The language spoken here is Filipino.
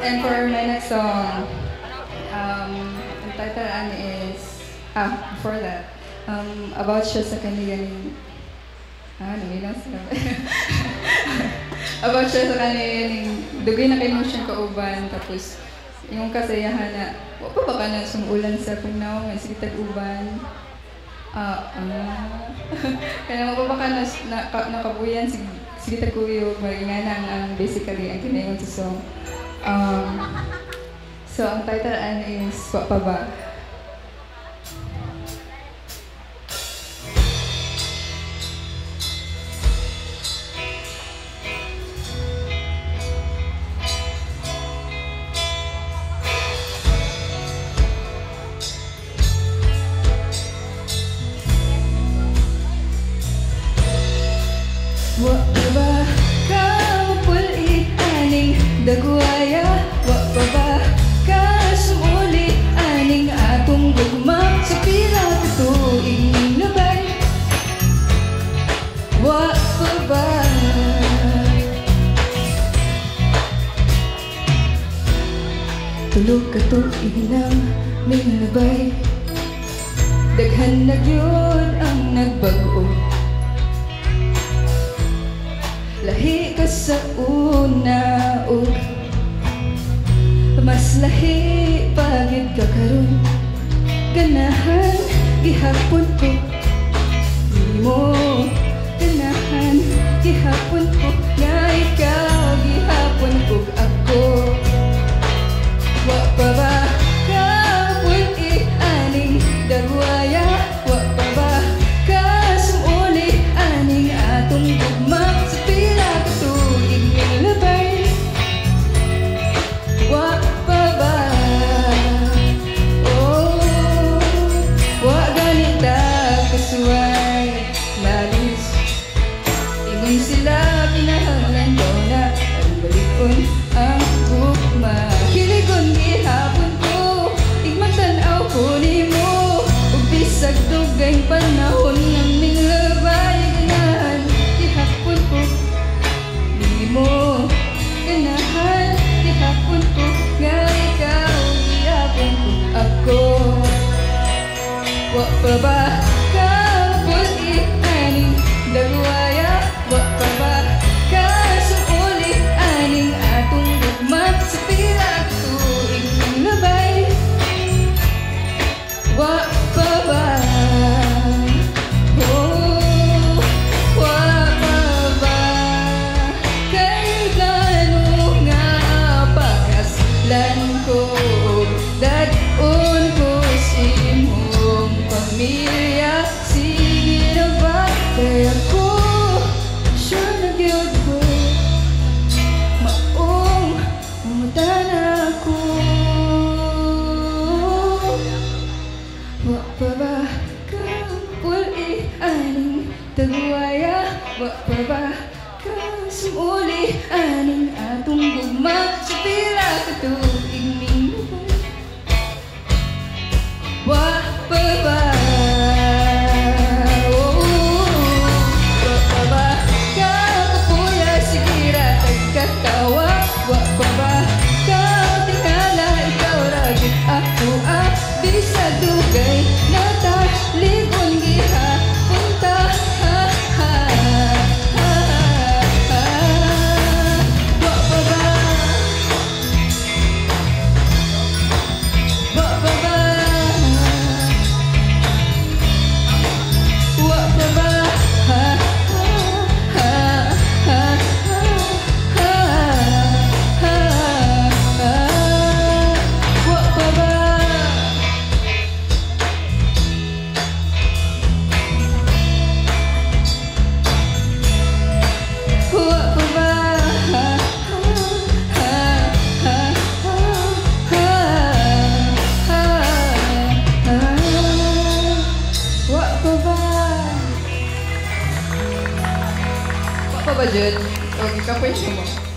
And for my next song, um, ang title ano is, ah, before that, um, about siya sa kanilang, ah, namilang sila. about siya sa kanilang, dugay na kayo mo siyang kauban, tapos yung kasayahan na, wa pa ba na sumulan sa pagnaw, may sige tag-uban. Ah, ah. Kaya mo ba na, na, ka- nakabuyan, sige, sige tag-uyo, nga ang, ang basically ang kinayon sa song. Um, so, ang title ano is Wa Pa Ba? Wa pa ba ka mapuli aning Tulog ka tuig nang may labay Daghan na gyud ang nagbago. Lahi ka sa una ug Mas lahi pagid ka karon. Ganahan gihapon ko. Di mo above. Sumuli aning atong gugma Babadiane. Eu então, nunca conheci.